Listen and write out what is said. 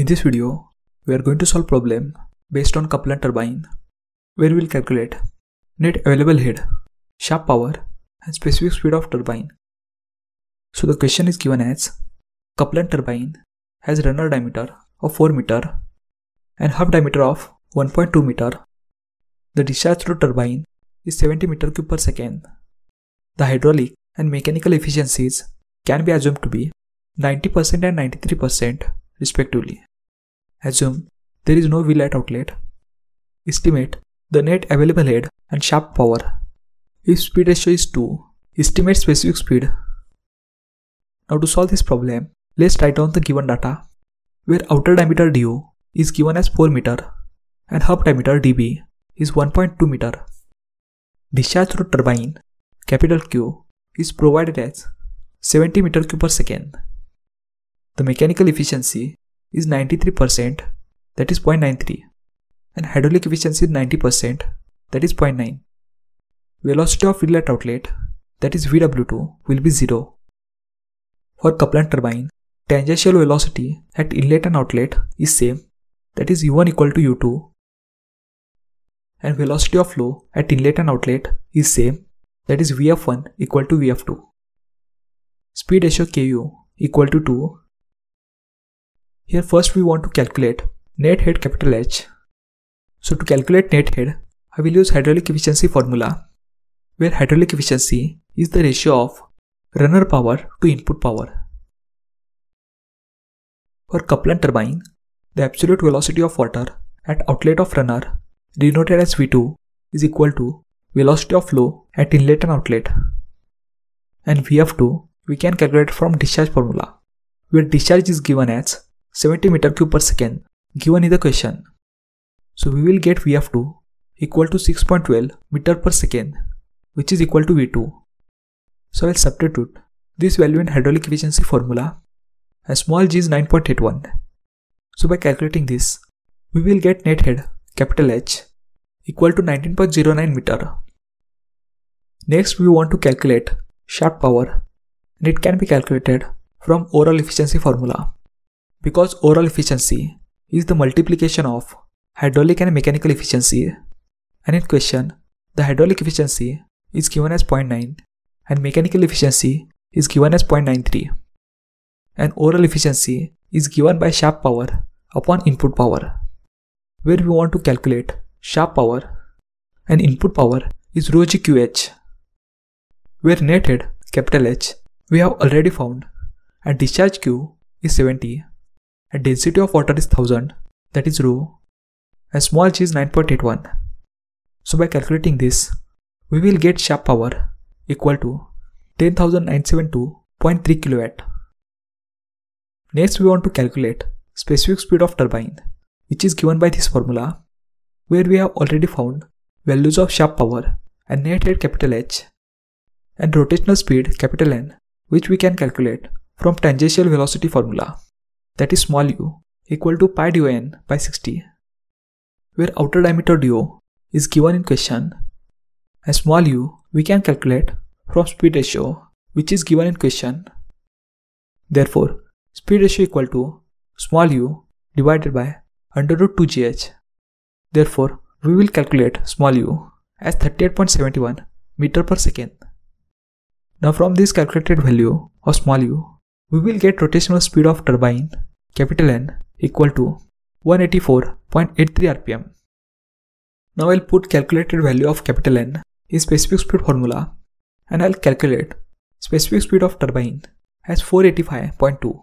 In this video, we are going to solve problem based on Kaplan turbine, where we will calculate net available head, shaft power, and specific speed of turbine. So the question is given as Kaplan turbine has runner diameter of 4 meter and hub diameter of 1.2 meter. The discharge through turbine is 70 meter cube per second. The hydraulic and mechanical efficiencies can be assumed to be 90% and 93% respectively. Assume there is no whirl at outlet. Estimate the net available head and shaft power. If speed ratio is 2, estimate specific speed. Now to solve this problem, let's write down the given data where outer diameter DO is given as 4 meter and hub diameter DB is 1.2 meter. Discharge through turbine capital Q is provided as 70 meter cube per second. The mechanical efficiency is 93% that is 0.93 and hydraulic efficiency is 90% that is 0.9. Velocity of inlet outlet that is VW2 will be 0. For Kaplan turbine, tangential velocity at inlet and outlet is same that is U1 equal to U2 and velocity of flow at inlet and outlet is same that is Vf1 equal to Vf2. Speed ratio Ku equal to 2 here first we want to calculate net head capital H. So to calculate net head, I will use hydraulic efficiency formula where hydraulic efficiency is the ratio of runner power to input power. For Kaplan turbine, the absolute velocity of water at outlet of runner denoted as V2 is equal to velocity of flow at inlet and outlet. And Vf2 we can calculate from discharge formula where discharge is given as 70 meter cube per second given in the question. So we will get Vf2 equal to 6.12 meter per second which is equal to V2. So I'll substitute this value in hydraulic efficiency formula as small g is 9.81. So by calculating this, we will get net head capital H equal to 19.09 meter. Next we want to calculate shaft power and it can be calculated from overall efficiency formula because overall efficiency is the multiplication of hydraulic and mechanical efficiency. And in question the hydraulic efficiency is given as 0.9 and mechanical efficiency is given as 0.93 and overall efficiency is given by shaft power upon input power. Where we want to calculate shaft power and input power is rho GQH where net head capital H we have already found. And discharge Q is 70 and density of water is 1000 that is rho and small g is 9.81. So by calculating this, we will get shaft power equal to 10,972.3 kilowatt. Next we want to calculate specific speed of turbine which is given by this formula where we have already found values of shaft power and net head capital H and rotational speed capital N which we can calculate from tangential velocity formula that is small u equal to pi do n by 60 where outer diameter do is given in question and small u we can calculate from speed ratio which is given in question. Therefore, speed ratio equal to small u divided by under root 2 gh. Therefore, we will calculate small u as 38.71 meter per second. Now from this calculated value of small u, we will get rotational speed of turbine capital N equal to 184.83 rpm. Now I'll put calculated value of capital N in specific speed formula and I'll calculate specific speed of turbine as 485.2.